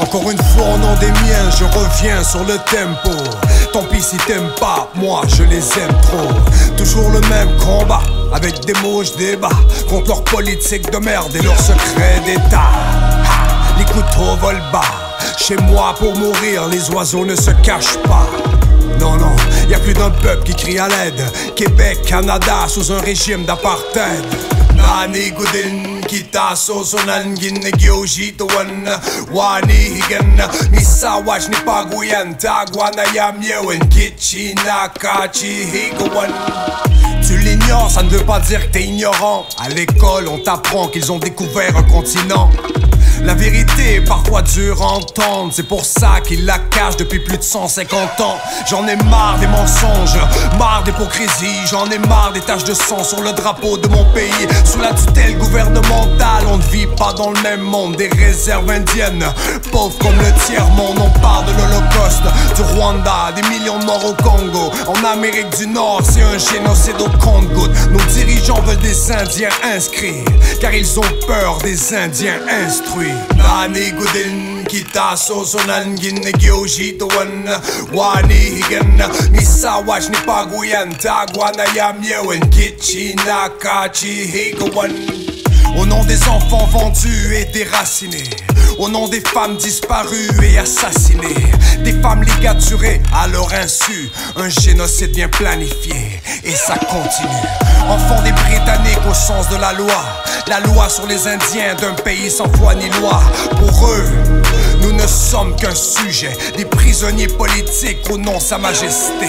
Encore une fois au nom des miens, je reviens sur le tempo. Tant pis si t'aimes pas, moi je les aime trop. Toujours le même combat, avec des mots je débat contre leur politique de merde et leur secret d'état. Les couteaux volent bas. Chez moi pour mourir, les oiseaux ne se cachent pas. Non, non, y a plus d'un peuple qui crie à l'aide. Québec, Canada, sous un régime d'apartheid. Tu l'ignores, ça ne veut pas dire que t'es ignorant. À l'école, on t'apprend qu'ils ont découvert un continent. La vérité est parfois dure à entendre, c'est pour ça qu'ils la cachent depuis plus de 150 ans. J'en ai marre des mensonges, marre d'hypocrisie, j'en ai marre des taches de sang sur le drapeau de mon pays. Sous la tutelle gouvernementale, on ne vit pas dans le même monde. Des réserves indiennes, pauvres comme le tiers-monde, on parle de l'Holocauste, du Rwanda, des millions de morts au Congo. En Amérique du Nord, c'est un génocide au compte-gouttes. Nos dirigeants veulent des Indiens inscrits, car ils ont peur des Indiens instruits. Kita tuwan Wani higan misa wash ni Au nom des enfants vendus et déracinés au nom des femmes disparues et assassinées, des femmes ligaturées à leur insu, un génocide bien planifié et ça continue. Enfants des Britanniques au sens de la loi, la loi sur les Indiens d'un pays sans foi ni loi. Pour eux, nous ne sommes qu'un sujet, des prisonniers politiques au nom Sa Majesté.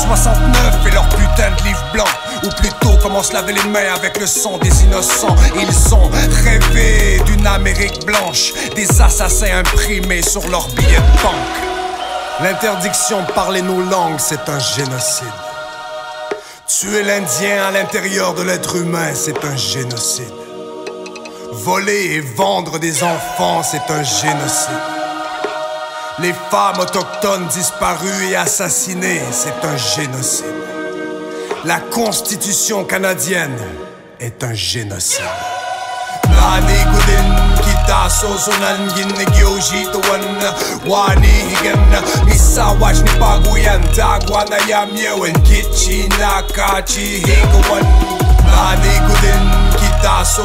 69 et leur putain de livre blanc. Ou plutôt comment se laver les mains avec le sang des innocents. Ils ont rêvé d'une Amérique blanche Des assassins imprimés sur leurs billets de banque. L'interdiction de parler nos langues c'est un génocide. Tuer l'Indien à l'intérieur de l'être humain c'est un génocide. Voler et vendre des enfants c'est un génocide les femmes autochtones disparues et assassinées, c'est un génocide. La Constitution canadienne est un génocide. Nani gudin kita so sonan ginegyoji tuwan Wani higan misa wash ni paguyan Tagwana yam yewen kichi nakachi higawan Nani gudin kita so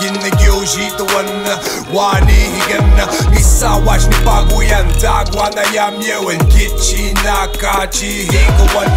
ginegyoji tuwan Wani higan misa wash ni Tagwana yam yewen kichi nakachi higawan